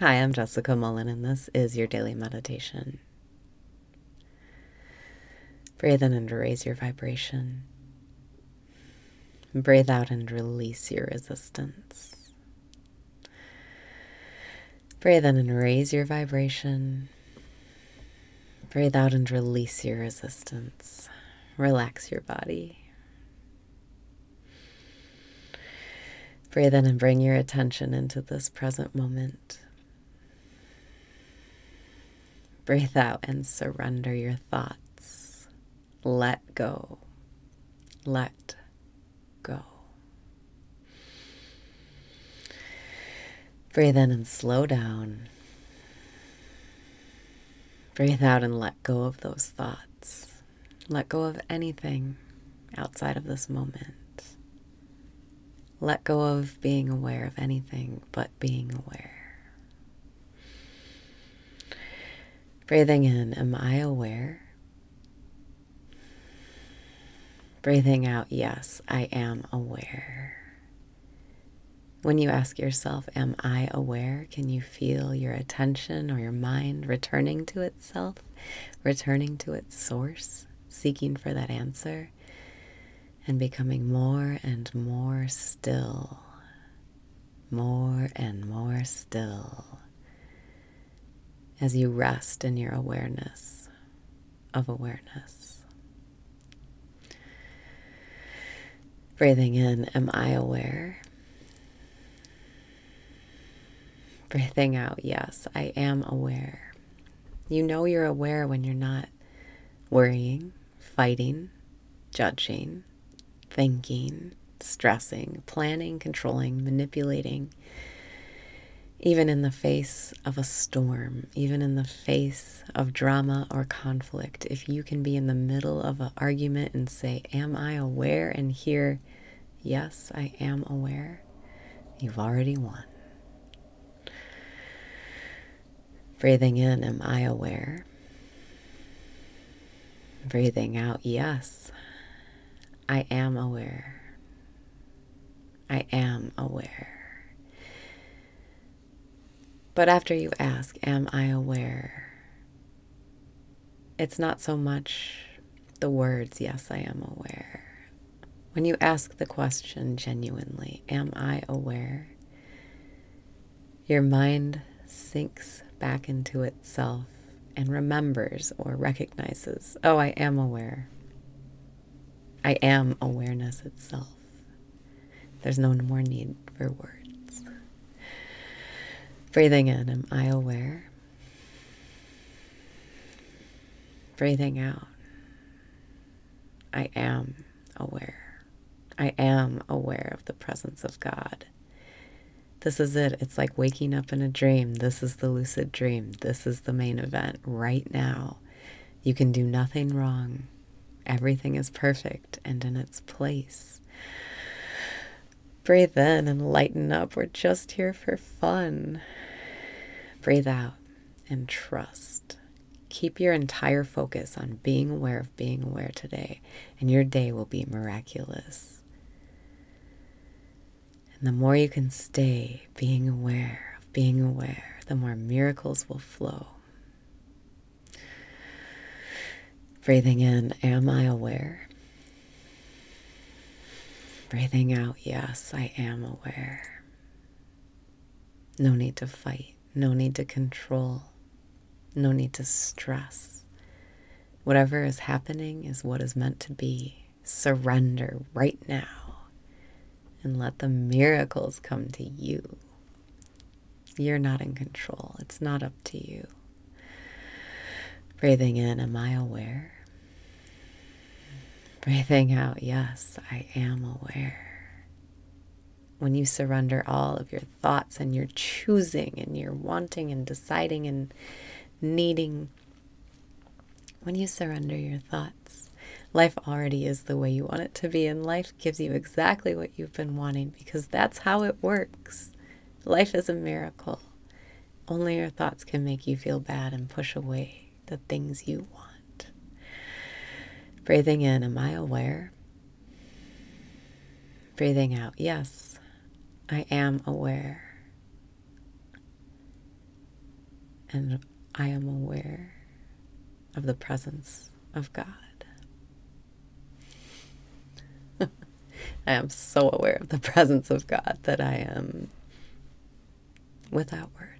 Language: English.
Hi, I'm Jessica Mullen, and this is your daily meditation. Breathe in and raise your vibration. Breathe out and release your resistance. Breathe in and raise your vibration. Breathe out and release your resistance. Relax your body. Breathe in and bring your attention into this present moment. Breathe out and surrender your thoughts. Let go. Let go. Breathe in and slow down. Breathe out and let go of those thoughts. Let go of anything outside of this moment. Let go of being aware of anything but being aware. Breathing in, am I aware? Breathing out, yes, I am aware. When you ask yourself, Am I aware? Can you feel your attention or your mind returning to itself, returning to its source, seeking for that answer, and becoming more and more still, more and more still? As you rest in your awareness of awareness. Breathing in, am I aware? Breathing out, yes, I am aware. You know you're aware when you're not worrying, fighting, judging, thinking, stressing, planning, controlling, manipulating even in the face of a storm, even in the face of drama or conflict, if you can be in the middle of an argument and say, Am I aware? and hear, Yes, I am aware, you've already won. Breathing in, Am I aware? Breathing out, Yes, I am aware. I am aware. But after you ask, Am I aware? It's not so much the words, Yes, I am aware. When you ask the question genuinely, Am I aware? Your mind sinks back into itself and remembers or recognizes, Oh, I am aware. I am awareness itself. There's no more need for words. Breathing in, am I aware? Breathing out, I am aware. I am aware of the presence of God. This is it. It's like waking up in a dream. This is the lucid dream. This is the main event right now. You can do nothing wrong. Everything is perfect and in its place. Breathe in and lighten up. We're just here for fun. Breathe out and trust. Keep your entire focus on being aware of being aware today, and your day will be miraculous. And the more you can stay being aware of being aware, the more miracles will flow. Breathing in, am I aware? Breathing out, yes, I am aware. No need to fight. No need to control. No need to stress. Whatever is happening is what is meant to be. Surrender right now and let the miracles come to you. You're not in control, it's not up to you. Breathing in, am I aware? Breathing out, yes, I am aware when you surrender all of your thoughts and your choosing and your wanting and deciding and needing, when you surrender your thoughts, life already is the way you want it to be, and life gives you exactly what you've been wanting because that's how it works. Life is a miracle. Only your thoughts can make you feel bad and push away the things you want. Breathing in, am I aware? Breathing out, yes, I am aware. and I am aware of the presence of God. I am so aware of the presence of God that I am without words.